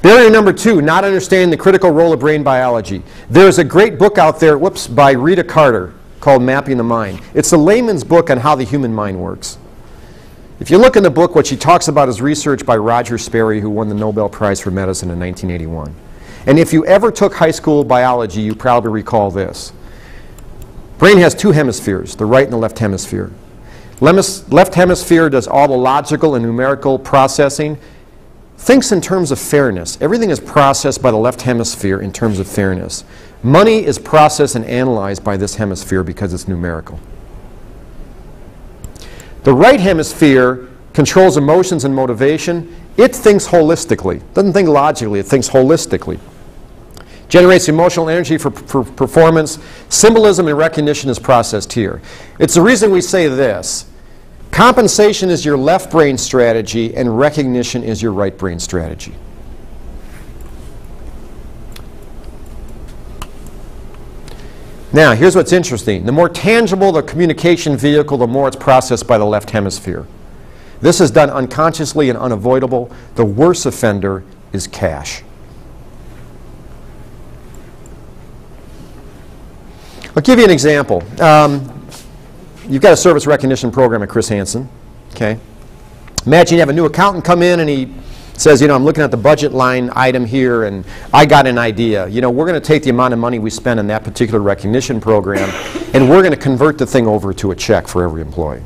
Barrier number two, not understanding the critical role of brain biology. There's a great book out there, whoops, by Rita Carter called Mapping the Mind. It's a layman's book on how the human mind works. If you look in the book, what she talks about is research by Roger Sperry, who won the Nobel Prize for Medicine in 1981. And if you ever took high school biology, you probably recall this. Brain has two hemispheres, the right and the left hemisphere. Left hemisphere does all the logical and numerical processing, thinks in terms of fairness. Everything is processed by the left hemisphere in terms of fairness. Money is processed and analyzed by this hemisphere because it's numerical. The right hemisphere controls emotions and motivation. It thinks holistically. Doesn't think logically, it thinks holistically. Generates emotional energy for, for performance. Symbolism and recognition is processed here. It's the reason we say this. Compensation is your left brain strategy and recognition is your right brain strategy. Now, here's what's interesting. The more tangible the communication vehicle, the more it's processed by the left hemisphere. This is done unconsciously and unavoidable. The worst offender is cash. I'll give you an example. Um, you've got a service recognition program at Chris Hansen. Okay. Imagine you have a new accountant come in and he says, you know, I'm looking at the budget line item here and I got an idea. You know, we're going to take the amount of money we spend on that particular recognition program and we're going to convert the thing over to a check for every employee.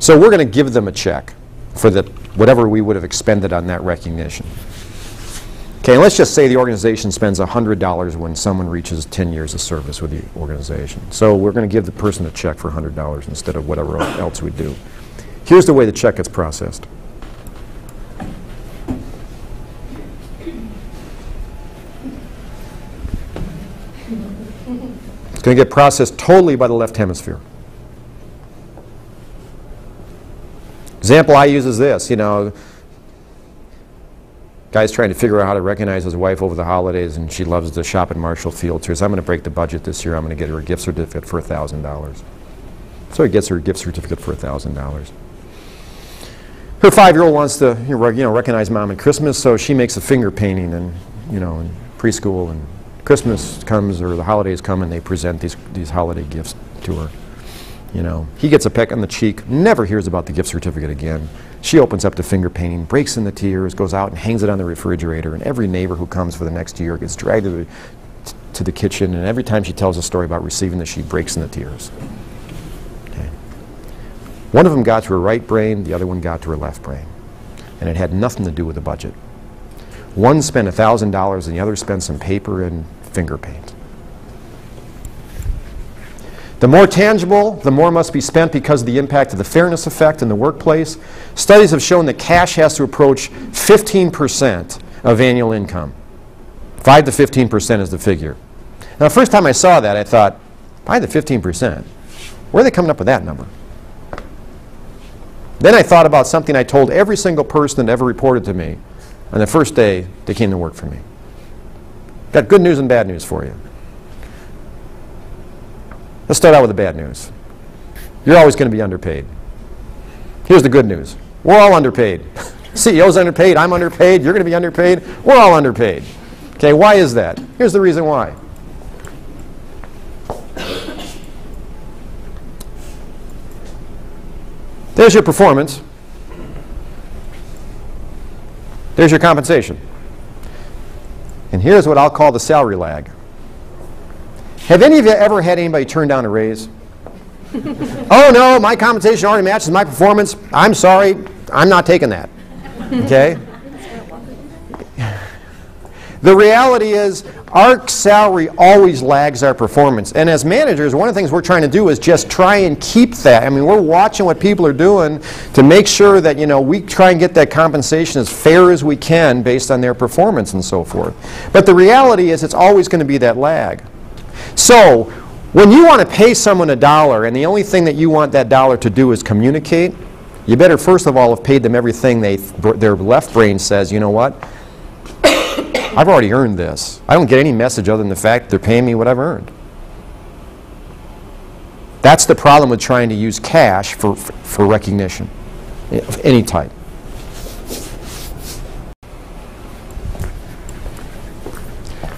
So we're going to give them a check for the, whatever we would have expended on that recognition. Okay, let's just say the organization spends $100 when someone reaches 10 years of service with the organization. So we're going to give the person a check for $100 instead of whatever else we do. Here's the way the check gets processed. It's going to get processed totally by the left hemisphere. Example I use is this, you know, Guy's trying to figure out how to recognize his wife over the holidays, and she loves to shop at Marshall Field. Says, I'm going to break the budget this year. I'm going to get her a gift certificate for $1,000. So he gets her a gift certificate for $1,000. Her five-year-old wants to you know, recognize mom at Christmas, so she makes a finger painting and, you know, in preschool. And Christmas comes or the holidays come, and they present these, these holiday gifts to her. You know, he gets a peck on the cheek, never hears about the gift certificate again. She opens up the finger painting, breaks in the tears, goes out and hangs it on the refrigerator, and every neighbor who comes for the next year gets dragged to the, to the kitchen, and every time she tells a story about receiving the she breaks in the tears. Okay. One of them got to her right brain, the other one got to her left brain. And it had nothing to do with the budget. One spent $1,000 and the other spent some paper and finger paint. The more tangible, the more must be spent because of the impact of the fairness effect in the workplace. Studies have shown that cash has to approach 15% of annual income. 5 to 15% is the figure. Now, the first time I saw that, I thought, 5 to 15%? Where are they coming up with that number? Then I thought about something I told every single person that ever reported to me on the first day they came to work for me. Got good news and bad news for you. Let's start out with the bad news. You're always going to be underpaid. Here's the good news. We're all underpaid. CEO's underpaid, I'm underpaid, you're going to be underpaid, we're all underpaid. Okay, why is that? Here's the reason why. There's your performance. There's your compensation. And here's what I'll call the salary lag. Have any of you ever had anybody turn down a raise? oh no, my compensation already matches my performance. I'm sorry, I'm not taking that. Okay? The reality is our salary always lags our performance. And as managers, one of the things we're trying to do is just try and keep that. I mean, we're watching what people are doing to make sure that, you know, we try and get that compensation as fair as we can based on their performance and so forth. But the reality is it's always going to be that lag. So when you want to pay someone a dollar and the only thing that you want that dollar to do is communicate, you better first of all have paid them everything they their left brain says, you know what, I've already earned this. I don't get any message other than the fact they're paying me what I've earned. That's the problem with trying to use cash for, for recognition of any type.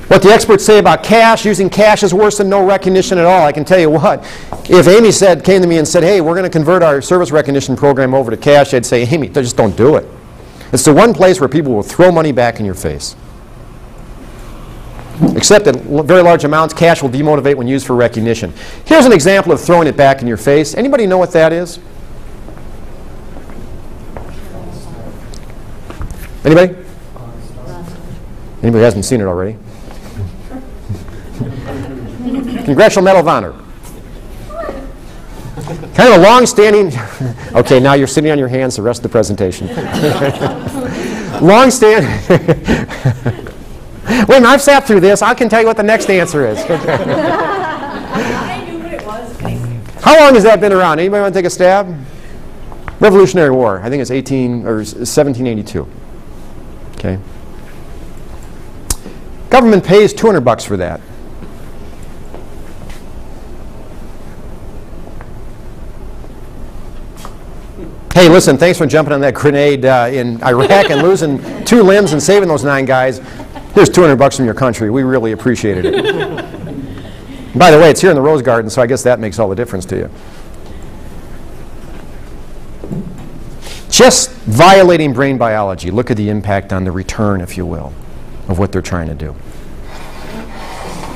What the experts say about cash, using cash is worse than no recognition at all. I can tell you what, if Amy said, came to me and said, hey, we're going to convert our service recognition program over to cash, I'd say, Amy, just don't do it. It's the one place where people will throw money back in your face. Except that very large amounts, cash will demotivate when used for recognition. Here's an example of throwing it back in your face. Anybody know what that is? Anybody? Anybody hasn't seen it already? Congressional Medal of Honor. Kind of a long-standing, okay, now you're sitting on your hands the rest of the presentation. long-standing, wait I've sat through this, I can tell you what the next answer is. How long has that been around? Anybody want to take a stab? Revolutionary War, I think it's 18, or 1782. Okay. Government pays 200 bucks for that. Hey, listen, thanks for jumping on that grenade uh, in Iraq and losing two limbs and saving those nine guys. Here's 200 bucks from your country. We really appreciated it. By the way, it's here in the Rose Garden, so I guess that makes all the difference to you. Just violating brain biology. Look at the impact on the return, if you will, of what they're trying to do.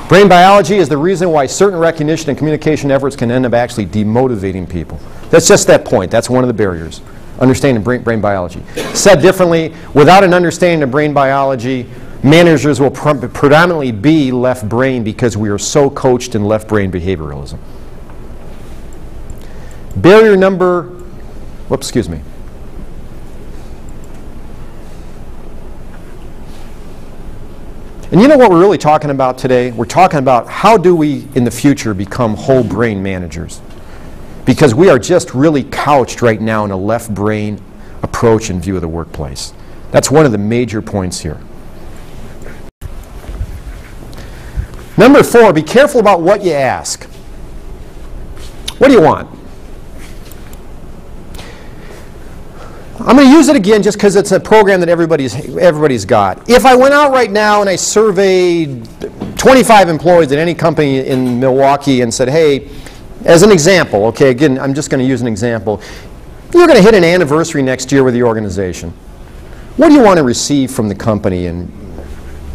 Brain biology is the reason why certain recognition and communication efforts can end up actually demotivating people. That's just that point. That's one of the barriers. Understanding brain, brain biology. Said differently, without an understanding of brain biology, managers will pr- predominantly be left brain because we are so coached in left brain behavioralism. Barrier number, whoops, excuse me. And you know what we're really talking about today? We're talking about how do we, in the future, become whole brain managers? Because we are just really couched right now in a left brain approach and view of the workplace. That's one of the major points here. Number four, be careful about what you ask. What do you want? I'm going to use it again just because it's a program that everybody's, everybody's got. If I went out right now and I surveyed 25 employees at any company in Milwaukee and said, hey, as an example, okay, again, I'm just going to use an example. You're going to hit an anniversary next year with the organization. What do you want to receive from the company in,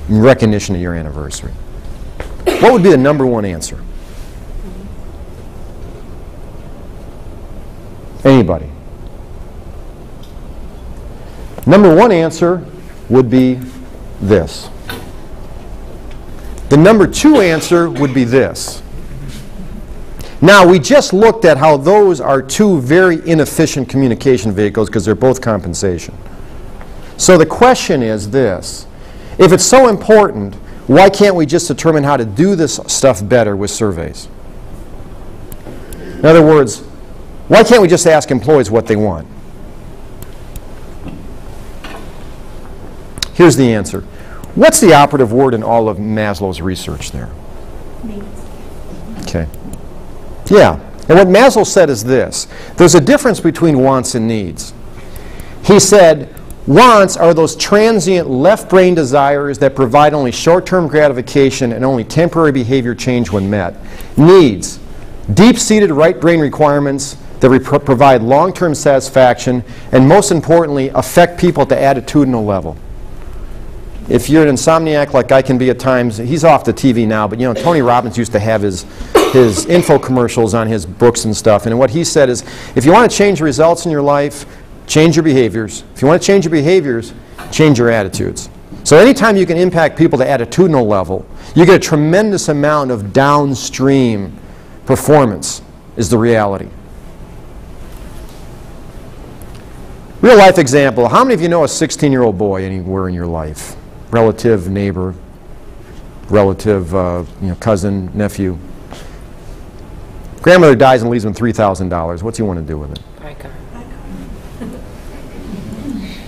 in recognition of your anniversary? What would be the number one answer? Anybody? Number one answer would be this. The number two answer would be this. Now, we just looked at how those are two very inefficient communication vehicles because they're both compensation. So the question is this. If it's so important, why can't we just determine how to do this stuff better with surveys? In other words, why can't we just ask employees what they want? Here's the answer. What's the operative word in all of Maslow's research there? Okay. Yeah. And what Maslow said is this there's a difference between wants and needs. He said, wants are those transient left brain desires that provide only short term gratification and only temporary behavior change when met. Needs, deep seated right brain requirements that provide long term satisfaction and, most importantly, affect people at the attitudinal level if you're an insomniac like I can be at times, he's off the TV now, but you know, Tony Robbins used to have his, his info commercials on his books and stuff. And what he said is, if you want to change results in your life, change your behaviors. If you want to change your behaviors, change your attitudes. So anytime you can impact people to attitudinal level, you get a tremendous amount of downstream performance is the reality. Real life example. How many of you know a 16-year-old boy anywhere in your life? relative, neighbor, relative, uh, you know, cousin, nephew. Grandmother dies and leaves him $3,000. What's he want to do with it? Buy a car.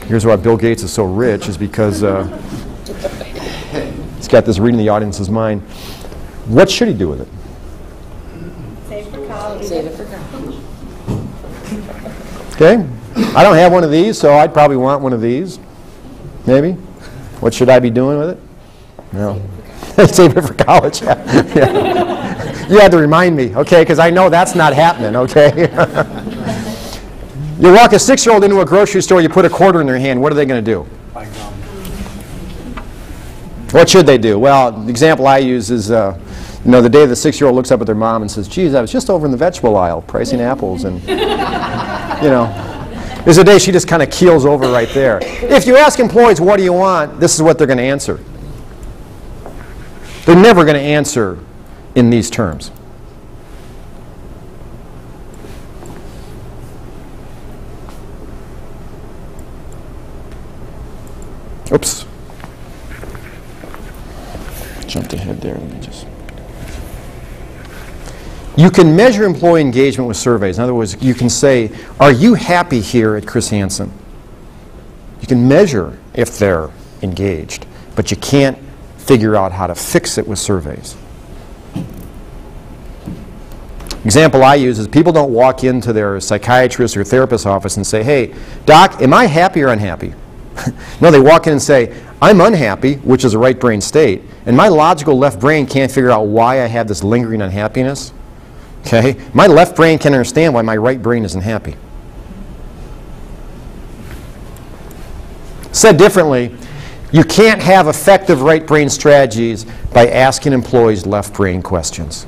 Here's why Bill Gates is so rich, is because uh, he's got this reading the audience's mind. What should he do with it? Save for college. Save it for college. Okay? I don't have one of these, so I'd probably want one of these. Maybe. What should I be doing with it? No. Save it for college, yeah. Yeah. You had to remind me, okay, because I know that's not happening, okay? You walk a six-year-old into a grocery store, you put a quarter in their hand, what are they going to do? What should they do? Well, the example I use is, uh, you know, the day the six-year-old looks up at their mom and says, geez, I was just over in the vegetable aisle pricing apples, and, you know, there's a day she just kind of keels over right there. If you ask employees, what do you want, this is what they're going to answer. They're never going to answer in these terms. Oops. Jumped ahead there. Let me just. You can measure employee engagement with surveys. In other words, you can say, Are you happy here at Chris Hansen? You can measure if they're engaged, but you can't figure out how to fix it with surveys. Example I use is people don't walk into their psychiatrist or therapist office and say, Hey, doc, am I happy or unhappy? no, they walk in and say, I'm unhappy, which is a right brain state, and my logical left brain can't figure out why I have this lingering unhappiness. Okay? My left brain can't understand why my right brain isn't happy. Said differently, you can't have effective right brain strategies by asking employees left brain questions.